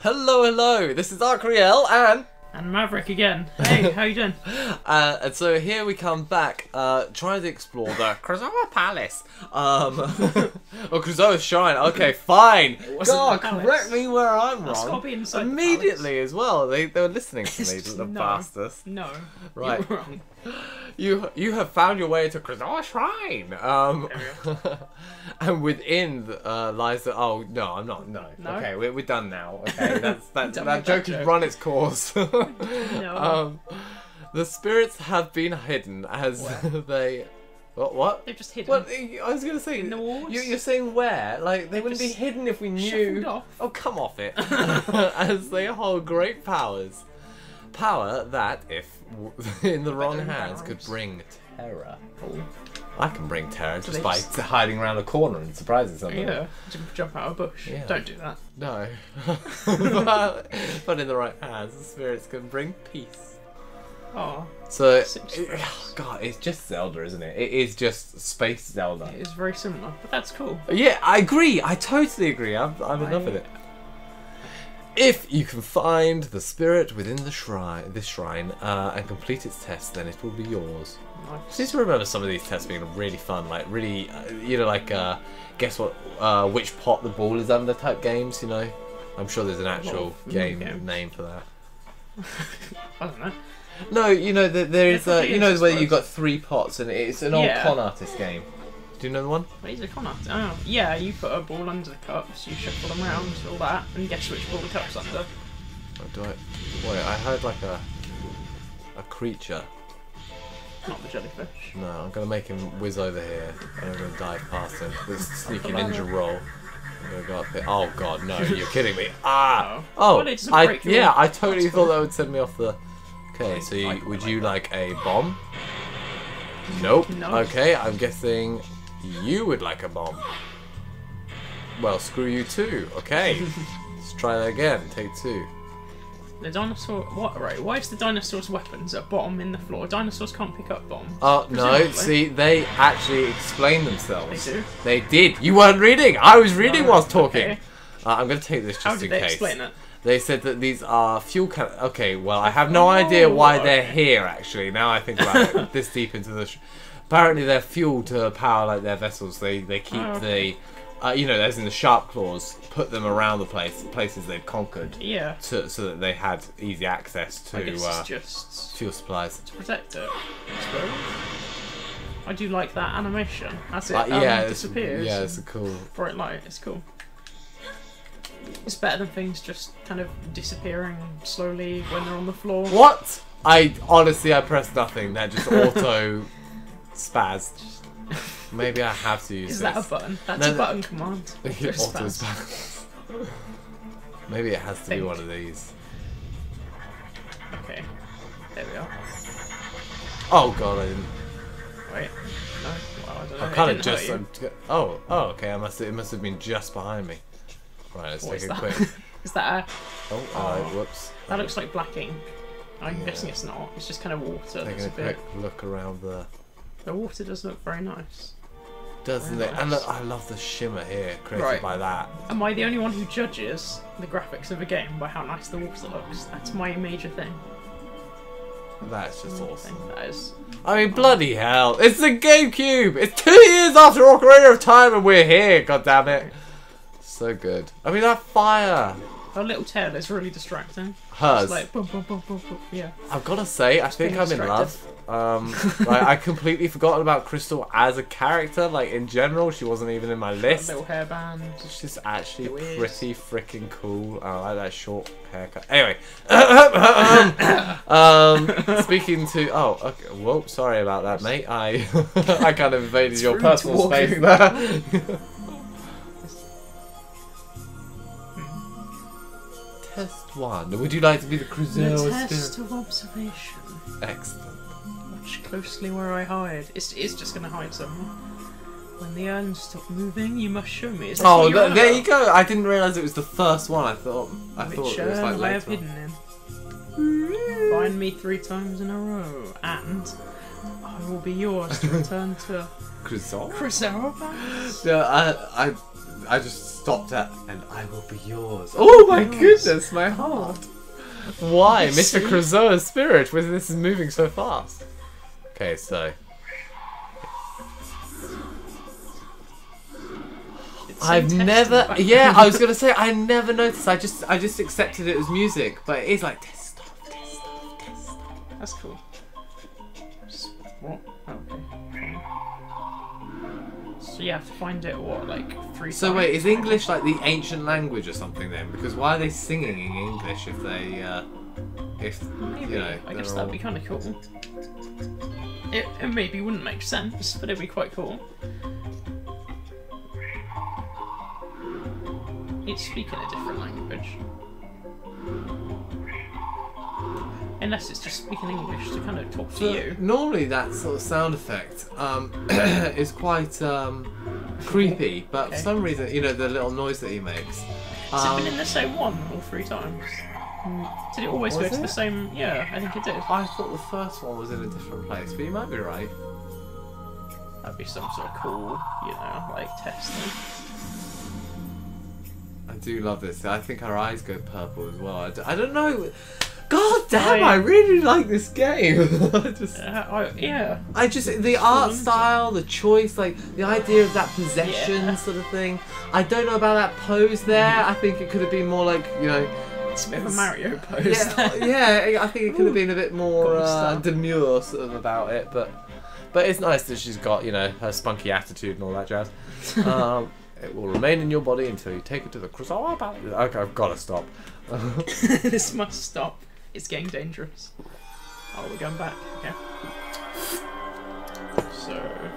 Hello, hello. This is Archriel, and And Maverick again. Hey, how you doing? uh, and so here we come back, uh, trying to explore the Krazoa Palace. Um, or Krazoa Shrine. Okay, fine. God, correct me where I'm That's wrong. be inside the Immediately as well. They they were listening to me, the No. bastards. No. Right. You you have found your way to Krazoa Shrine. Um, and within uh, lies the. Oh no, I'm not. No. No? Okay, we're, we're done now. Okay, that's that. That joke has run its course. No. um, the spirits have been hidden as Where? they. What? What? They've just hidden. What? I was gonna say. In the walls? You, you're saying where? Like they wouldn't be hidden if we knew. off. Oh, come off it. As they hold great powers, power that, if in the wrong hands, could bring terror. Oh, I can bring terror just by just- hiding around a corner and surprising somebody. yeah. Jump, jump out of a bush. Yeah. Don't do that. No. but, but in the right hands, the spirits can bring peace. Oh, So, it-. God, it's just Zelda, isn't it? It is just Space Zelda. it is very similar, but that's cool. Yeah, I agree. I totally agree. I'm, I'm in love with it. If you can find the spirit within the shrine, this shrine, uh, and complete its test, then it will be yours. I to remember some of these tests being really fun, like really, uh, you know, like uh, guess what, uh, which pot the ball is under type games. You know, I'm sure there's an actual game games. name for that. I don't know. No, you know, th- there is, uh, you know, where you've got three pots, and it's an old Yeah. con artist game. Do you know the one? Wait, is it con art? Oh, yeah. You put a ball under the cups, you shuffle them around, all that, and guess which ball the cup's under. Or do I? Wait, I heard like a a creature. Not the jellyfish. No, I'm gonna make him whiz over here, and I'm gonna dive past him with a sneaky ninja roll. I'm gonna go up here. Oh god, no! You're kidding me. Ah! Oh. Oh, Well, it I break yeah, I totally That's thought cool. that would send me off the. Okay, so you, would you like a bomb? Nope. No. Okay, I'm guessing you would like a bomb. Well, screw you too. Okay, let's try that again. Take two. The dinosaur. What? Right. Why is the dinosaur's weapons at bottom in the floor? Dinosaurs can't pick up bombs. Oh no! See, they actually explain themselves. They do? They did. You weren't reading. I was reading No, whilst talking. okay. Uh, I'm going to take this just How in did they case. explain it? They said that these are fuel can. Okay, well, I have no idea Oh, why they're here. Actually, now I think about it, this deep into the. Apparently, they're fuel to power like their vessels. They they keep Oh, okay. the, uh, you know, as in the sharp claws, put them around the place places they've conquered, Yeah. to, so that they had easy access to uh, just fuel supplies. to protect it. I do like that animation. As it Uh, um, yeah, it's, disappears. yeah, it's cool. bright light. It's cool. It's better than things just kind of disappearing slowly when they're on the floor. What? I honestly, I pressed nothing. That just auto spazzed. Maybe I have to use Is this. that a button? That's No, a button command. auto spaz. Maybe it has to be one of these. Okay. There we are. Oh god, I didn't. Wait. No. Well, I don't know. I kind of just. hurt you. I'm t- oh, oh, okay. I must. It must have been just behind me. Right, let's What take a that? quick. Is that a? Oh, alright, whoops. That looks like black ink. I'm Yeah. guessing it's not. It's just kind of water. Taking a a bit. quick look around the. The water does look very nice. Doesn't Very it? And look, I love the shimmer here created Right. by that. Am I the only one who judges the graphics of a game by how nice the water looks? That's my major thing. That's just awesome. That is. I mean, bloody hell! It's the GameCube. It's two years after Ocarina of Time, and we're here. God damn it! So good. I mean, that fire. Her little tail is really distracting. Hers. Like boom, boom, boom. Yeah. I've got to say, I think I'm in love. Um, like, I completely forgotten about Krystal as a character. Like in general, she wasn't even in my list. little hairband. She's actually pretty freaking cool. I like that short haircut. Anyway, um, speaking to oh, okay. Whoa, sorry about that, mate. I I kind of invaded It's your personal space there. one. Would you like to be the cruiser? The test of observation. Excellent. Watch closely where I hide. It's, it's just gonna hide somewhere. When the islands stop moving, you must show me. Oh, what you're th- on there about? you go. I didn't realize it was the first one. I thought I Which thought it was like I have later. hidden in. Find me three times in a row, and I will be yours to return to Croissant? Chrysaorus. No, I, I, I just stopped at, and I will be yours. Oh my Yours. goodness, my heart. Why, Mr. see. Krazoa's spirit, with this is moving so fast? Okay, so It's I've in test in the never, background. yeah, I was gonna say I never noticed. I just, I just accepted it as music, but it is like test stuff, test stuff, test stuff. That's cool. S- What? Oh, okay. So you have to find it, what, like three So times? wait, is English like the ancient language or something then? Because why are they singing in English if they, uh, if Maybe. you know, I guess that'd be kind of cool. It, it maybe wouldn't make sense, but it'd be quite cool. It's speaking a different language. Unless it's just speaking English to kind of talk to So you. normally that sort of sound effect um, is quite um, creepy, but Okay. for some reason, you know, the little noise that he makes. Has it Um, been in the same one all three times? Did it always go Was to the same? Yeah, I think it did. I thought the first one was in a different place, but you might be right. That'd be some sort of cool, you know, like testing. I do love this. I think her eyes go purple as well. I d- I don't know. God damn, I- I really like this game. I just, Uh, I, yeah, I just the art style, the choice, like the idea of that possession Yeah. sort of thing. I don't know about that pose there. I think it could have been more like you know, it's a bit of a Mario pose. yeah, yeah. I think it could have been a bit more uh, demure sort of about it, but but it's nice that she's got you know her spunky attitude and all that jazz. um, it will remain in your body until you take it to the Krazoa Valley. Okay, I've got to stop. this must stop. It's getting dangerous. Oh, we're going back. Okay. So,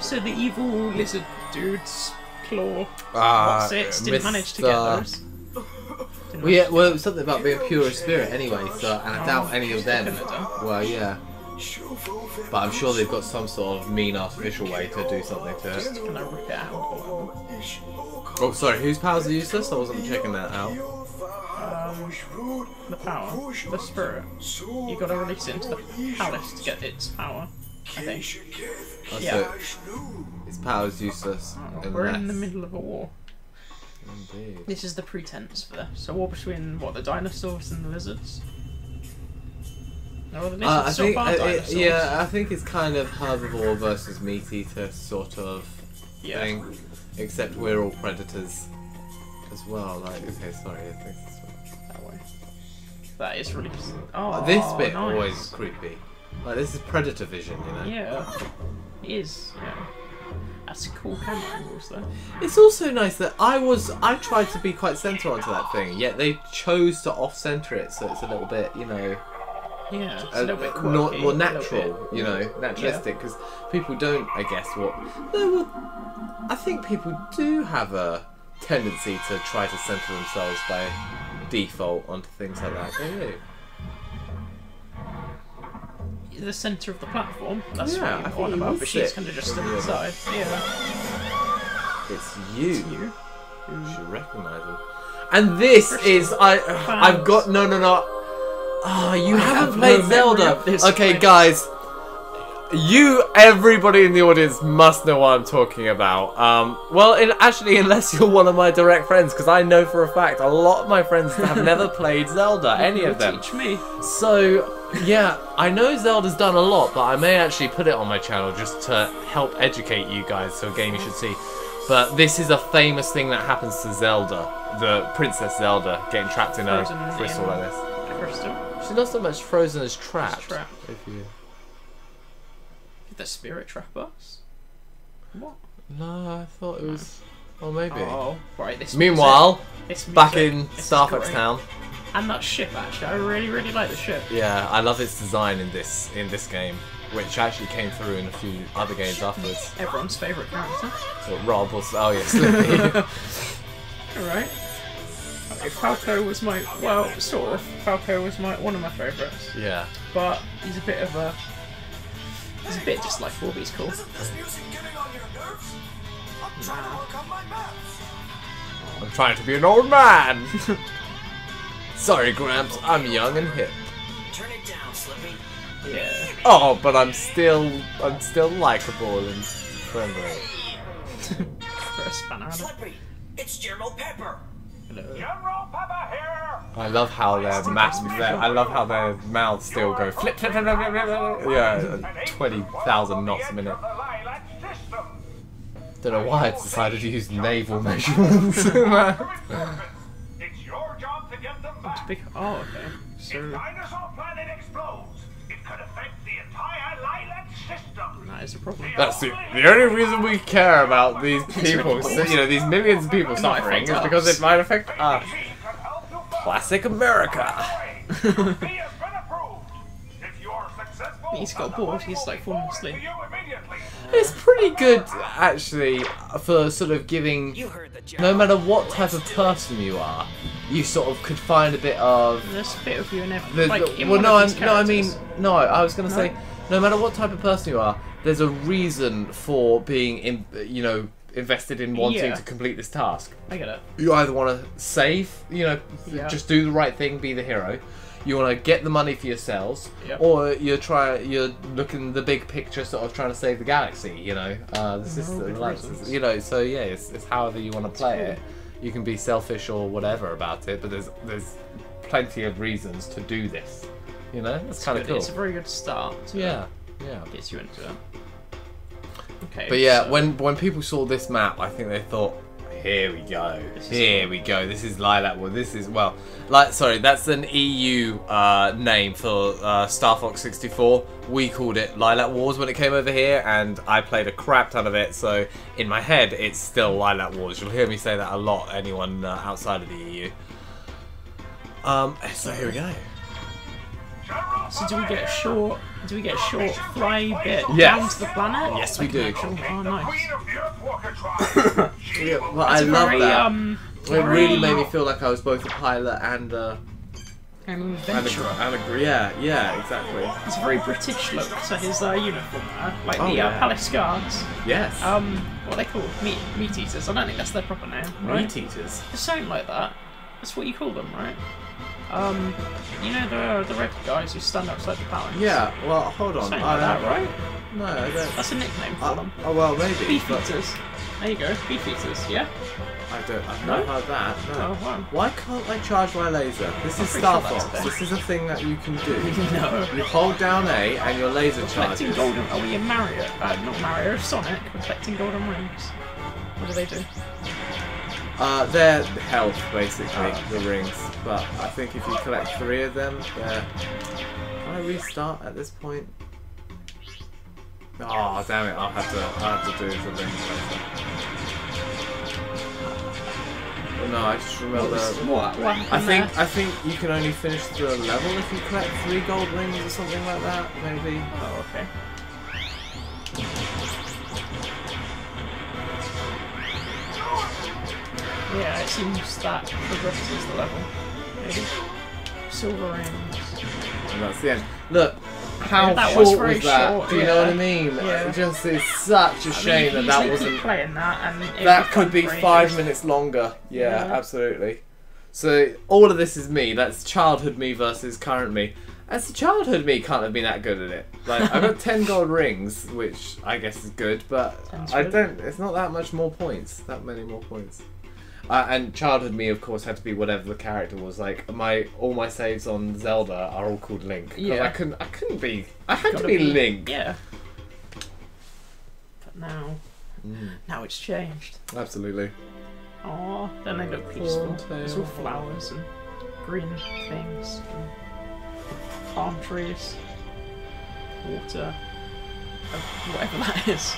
so the evil lizard dude's claw. Ah, it? Didn't manage to get those. Didn't Well, yeah, well, it was something about being pure of spirit anyway, so, and I doubt any of them. Couldn't have done. Well, yeah. But I'm sure they've got some sort of mean artificial way to do something to it. Can I rip it out? Oh, sorry, whose powers are useless? I wasn't checking that out. Um, the power, the spirit. You gotta release it into the palace to get its power. I think. That's Yeah. it. Its power's useless. Oh, we're in the middle of a war. Indeed. This is the pretense for this. A war between what the dinosaurs and the lizards. No, the Uh, I think, uh, are it- dinosaurs. yeah, I think it's kind of herbivore versus meat eater sort of Yeah. thing, except we're all predators as well. Like, okay, sorry, That is really. Oh, this bit nice. always creepy. Like this is predator vision, you know. Yeah, it is. Yeah. That's cool camera angles though. It's also nice that I was I tried to be quite centre onto that thing, yet they chose to off centre it, so it's a little bit, you know, Yeah, a uh, a, little bit quirky. not, more natural, you know, naturalistic. Because people don't, I guess, what. Well, I think people do have a tendency to try to centre themselves by default onto things like that. Do. The centre of the platform. That's Yeah, I what you're on about. But she's kind of just on to the side. Yeah. It's you. It's you. You should recognise him. And this Krystal is I. I've got no, no, no. Ah, you I haven't have played no Zelda. Okay, guys. You, everybody in the audience, must know what I'm talking about. Um, well, in, actually, unless you're one of my direct friends, because I know for a fact a lot of my friends have never played Zelda, any of them. Teach me. So, yeah, I know Zelda's done a lot, but I may actually put it on my channel just to help educate you guys, so a game you should see. But this is a famous thing that happens to Zelda, the Princess Zelda, getting trapped in a Frozen crystal in- like this. Crystal. She's not so much frozen as trapped. trapped. If you... The spirit trap us? What? No, I thought it was. Oh, maybe. Oh, right. This Meanwhile, it's back in is Starfox. Town. and that ship actually, I really, really like the ship. Yeah, I love its design in this in this game, which actually came through in a few other games afterwards. Everyone's favourite character. So Rob was. Oh yeah, Slippy. Alright. Okay, Falco was my well, sort of. Falco was my one of my favourites, yeah. but he's a bit of a he's a bit dislikable, but he's cool. This music getting on your nerves? I'm trying to work on my maps. I'm trying to be an old man. Sorry, Gramps. I'm young and hip. Turn it down, Slippy. Yeah. Oh, but I'm still, I'm still likable and friendly. For a spanner. out Slippy, It's General Pepper. Hello. General Pepper here. I love how their mouths. Their, I love how their mouths still go flip, flip, flip, flip, flip, flip. Yeah, uh, twenty thousand knots a minute. The Lylat system. Don't know why I decided to use naval measurements. It's your job to get them Oh, okay. If dinosaur planet explodes, it could affect the entire Lylat system. that is a problem. That's the, the only reason we care about these people, you know, these millions of people suffering, is affect because it might affect us. Are America! He's got bored, he's, like, falling asleep. To. It's pretty good, actually, for sort of giving. You heard the No matter what type of person you are, you sort of could find a bit of. There's a bit of you in every. Like, the- in well, one no, of I'm, these no, I mean, no. I was going to No? say, no matter what type of person you are, there's a reason for being, in, you know, invested in wanting Yeah. to complete this task. I get it. You either want to save, you know, Yeah. just do the right thing, be the hero. You want to get the money for yourselves, Yep. or you're try you're looking the big picture, sort of trying to save the galaxy. You know, uh, the system, good like, you know. So yeah, it's, it's however you want to play cool. it. You can be selfish or whatever about it, but there's there's plenty of reasons to do this. You know, that's kind of cool. It's a very good start. To Yeah, yeah. Gets you into it. Okay. But yeah, so- when when people saw this map, I think they thought, "Here we go, This is here we go. This is Lylat Well, This is well, like sorry, that's an EU uh, name for uh, Star Fox 64. We called it Lylat Wars when it came over here, and I played a crap ton of it. So in my head, it's still Lylat Wars. You'll hear me say that a lot. Anyone uh, outside of the EU. Um, so here we go. So do we get a short? Do we get a short fly bit Yes. down to the planet? Yes, we Like do. actual- Oh, nice. queen of the Earthwalker tribe. She Yeah, will well, I It's love very, that. Um, It really made me feel like I was both a pilot and uh, an and a, adventurer. and a yeah, yeah, exactly. It's a very British look to his uh, uniform there, like Oh, the yeah. uh, Palace Guards. Yes. Um, what are they called? Meat meat eaters. I don't think that's their proper name, right? Meat eaters. It's something like that. That's what you call them, right? Um, you know the the red guys who stand outside the palace. Yeah, well, hold on. Something I, like that, right? No, I don't. That's a nickname for Uh, them. oh, well, maybe. Beef but. There you go, beef eaters. Yeah. I don't. I've No? not heard that. No. Oh wow. Why can't I charge my laser? This I'm is Star sure Fox. This is a thing that you can do. No. You hold down A and your laser charges. golden. Are we in Mario? Uh, not Mario. Sonic. We're collecting golden rings. What do they do? Uh, they're health, basically, Oh. the rings. But I think if you collect three of them, they're. Can I restart at this point? Oh, damn it! I'll have to. I'll have to do the rings later. Well, no, I just remember. What? What I think there? I think you can only finish the level if you collect three gold rings or something like that, maybe. Oh, okay. Yeah, it seems that progresses the level. Silver rings. That's the end. Look, how Yeah, that short was was, that? short, Do you know what I mean? Yeah. It just is such a I shame mean, that that wasn't. playing that, and That could be five minutes longer. Yeah, Yeah. absolutely. So all of this is me. That's childhood me versus current me. As the childhood me can't have been that good at it. Like I got ten gold rings, which I guess is good, but Ten's I don't. It's not that much more points. That many more points. Uh, and childhood me, of course, had to be whatever the character was. Like my all my saves on Zelda are all called Link. Yeah. I couldn't. I couldn't be. I had to Gotta be, Link. Yeah. But now, Mm, now it's changed. absolutely. Oh, then they look peaceful. Thorntail. There's all flowers and green things, and palm trees, water, whatever that is.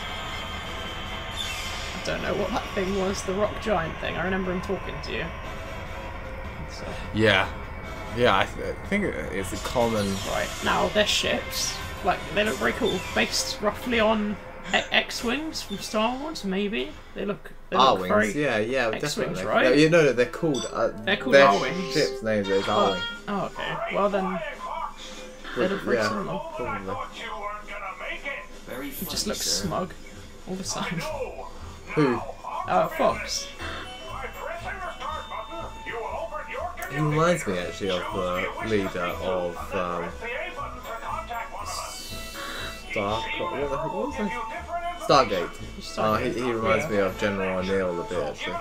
I don't know what that thing was. The rock giant thing. I remember him talking to you. So, Yeah. Yeah, I, th- I think it's a common. right now, they're ships. Like they look very cool. Based roughly on X-wings from Star Wars, maybe. They look. They R look wings, very. yeah, yeah, X-wings, definitely. right? Yeah, you know, they're called. Uh, They're called their Arwings. Ship's name is Oh, Arwing. oh, okay. Well then, they look very Yeah, similar. Probably. thought you weren't gonna make it. He just looks sir. smug all the time. Who? Uh, Fox. He reminds me actually of the leader of um, Star. What the hell was it? Stargate. Oh, he, he reminds me of General O'Neill a bit actually.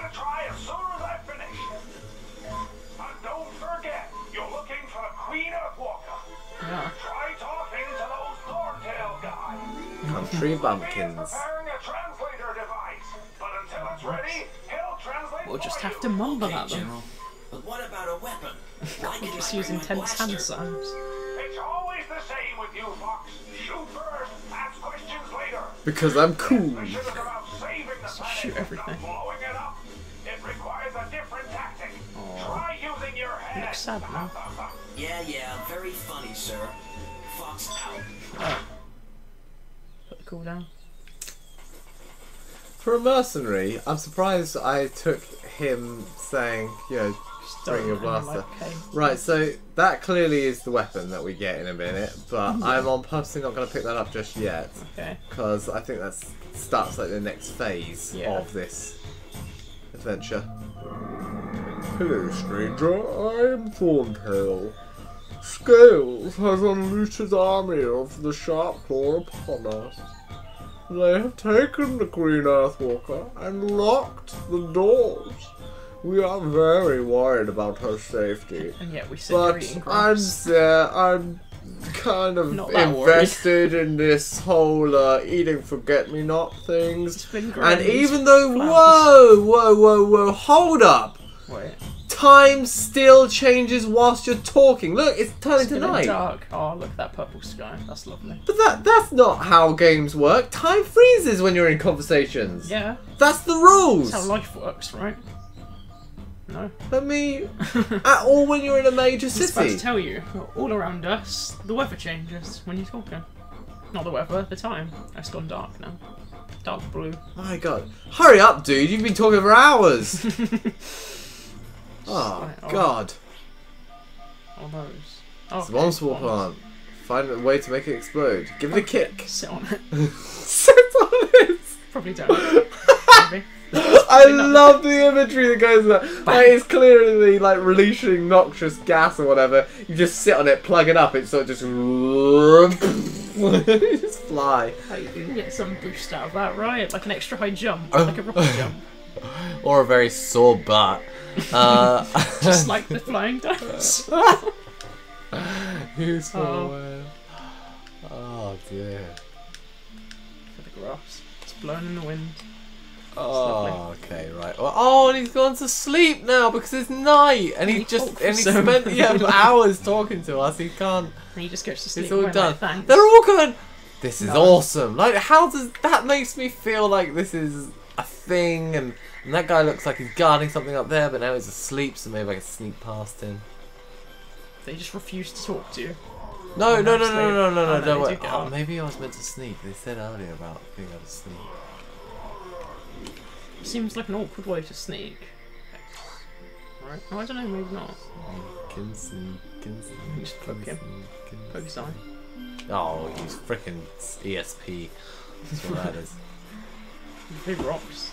Yeah. Country bumpkins. Translate We'll just have to mumble Okay, at them. General. But what about a weapon? Why can't Just use bring my intense hand signs. It's always the same with you, Fox. Shoot first, ask questions later. Because I'm cool. Mission is about saving the planet, shoot everything. not blowing it up. It requires a different tactic. Try using your head. looks sad now. Yeah, yeah, very funny, sir. Fox out. Oh. Put the cooldown. For a mercenary, I'm surprised I took him saying, you know, bring your blaster. like, okay. Right, so that clearly is the weapon that we get in a minute, but I'm on purposely not going to pick that up just yet, Okay. because I think that starts like the next phase Yeah. of this adventure. Hello, stranger. I'm Thorntail. Scales has unleashed his army of the Sharp Claw upon us. They have taken the Green Earthwalker and locked the doors. We are very worried about her safety. And yet we sit But I'm uh, I'm kind of invested in this whole uh, eating forget me not things. It's been And even though flowers. whoa, whoa, whoa, whoa, hold up. Wait. Time still changes whilst you're talking. Look, it's turning It's to night. dark. Oh, look at that purple sky. That's lovely. But that that's not how games work. Time freezes when you're in conversations. Yeah. That's the rules. That's how life works, right? No. Let me at all when you're in a major I was about city. to tell you, all around us, the weather changes when you're talking. Not the weather, the time. It's gone dark now. Dark blue. My god. Hurry up, dude. You've been talking for hours. oh, oh. god. All those. Oh, It's a bomb swap plant. Find a way to make it explode. Give it a kick. Sit on it. Sit on it. Probably don't. I love the imagery that goes with that. Like, it's clearly like releasing noxious gas or whatever. You just sit on it, plug it up, it sort of just just fly. Like, you can get some boost out of that, right? Like an extra high jump, like a rocket jump. Or a very sore butt. Uh, Just like the flying dice. Useful. Oh. Oh dear. For the grass. It's blowing in the wind. Oh, okay, right. Well, oh, and he's gone to sleep now because it's night, and he He just and he spent yeah hours talking to us. He can't. And he just goes to sleep. It's all done. Like. They're all gone. This is No. awesome. Like, how does that makes me feel like this is thing? And, and that guy looks like he's guarding something up there, but now he's asleep, so maybe I can sneak past him. They just refuse to talk to you. No, no, no, no, no, no, no, no, no, worry. Oh, maybe I was meant to sneak. They said earlier about being able to sneak. Seems like an awkward way to sneak. Right? Oh, I don't know, maybe not. Can sneak, can sneak. Just poke him. Poke his eye. Oh, he's freaking ESP. That's what that is. Big rocks.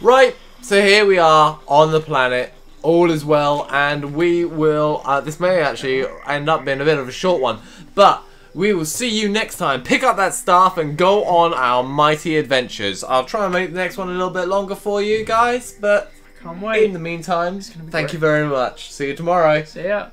Right, so here we are on the planet. All is well, and we will. Uh, this may actually end up being a bit of a short one, but we will see you next time. Pick up that staff and go on our mighty adventures. I'll try and make the next one a little bit longer for you guys, but Can't wait. in the meantime, thank great. you very much. See you tomorrow. See ya.